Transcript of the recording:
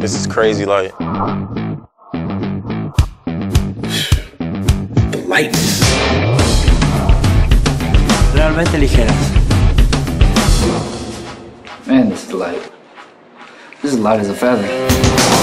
This is crazy light. Light. Realmente ligeras. Man, this is light. This is light as a feather.